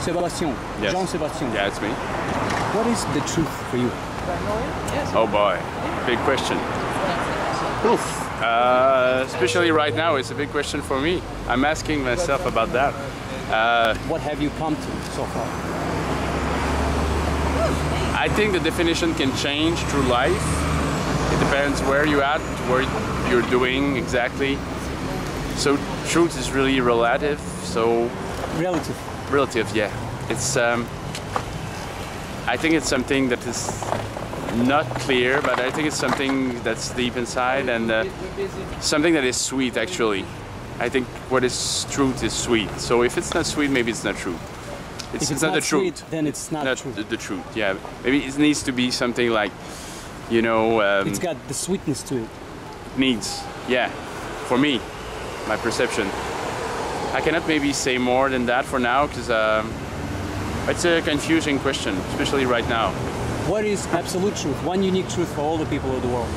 Sebastian. Yes. Jean Sebastian. Yeah, it's me. What is the truth for you? Oh boy, big question. Oof. Uh, especially right now, it's a big question for me. I'm asking myself about that. Uh, What have you come to so far? I think the definition can change through life. It depends where you're at, what you're doing exactly. So truth is really relative. So Relative. Relative, yeah. It's. Um, I think it's something that is not clear, but I think it's something that's deep inside and uh, something that is sweet. Actually, I think what is truth is sweet. So if it's not sweet, maybe it's not true. It's, If it's not, not the truth. then it's not not true. The, the truth. Yeah, maybe it needs to be something like, you know, um, It's got the sweetness to it. needs. Yeah, for me, my perception. I cannot maybe say more than that for now because um, it's a confusing question, especially right now. What is absolute truth? One unique truth for all the people of the world.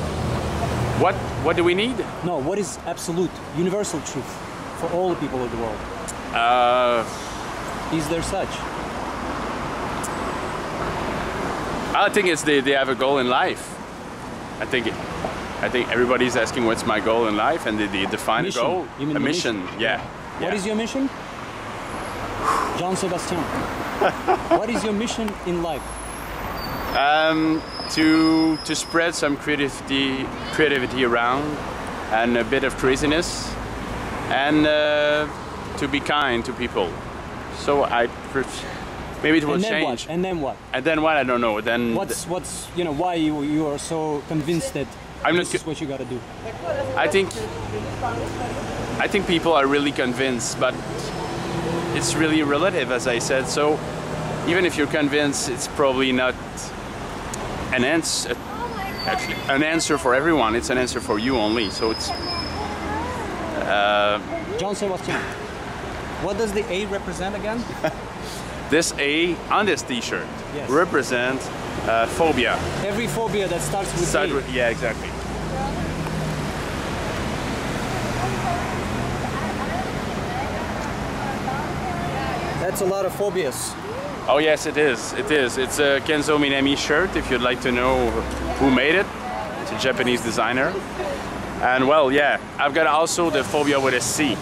What what do we need? No, what is absolute, universal truth for all the people of the world? Uh, Is there such? I think it's they, they have a goal in life. I think it, I think everybody's asking what's my goal in life, and they, they define Mission. a goal, a mission. mission? Yeah. What yeah. is your mission? Jean Sebastian. what is your mission in life? Um, to to spread some creativity creativity around, and a bit of craziness, and uh, to be kind to people. So I maybe it will and then change. what? And then what? And then what? I don't know. Then What's what's you know why you you are so convinced that I'm not this is what you got to do? I think I think people are really convinced, but it's really relative, as I said. So even if you're convinced, it's probably not an answer. Actually, an answer for everyone. It's an answer for you only. So it's uh, Jean Sebastian. What does the A represent again? this A on this T-shirt Yes. represent uh, phobia. Every phobia that starts with Start A. with- yeah, exactly. That's a lot of phobias. Oh yes, it is. It is. It's a Kenzo Minami shirt. If you'd like to know who made it, it's a Japanese designer. And well, yeah, I've got also the Phobia with a C,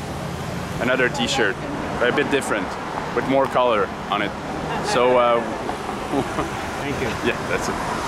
another T-shirt, but a bit different, with more color on it. So uh, Thank you. yeah, that's it.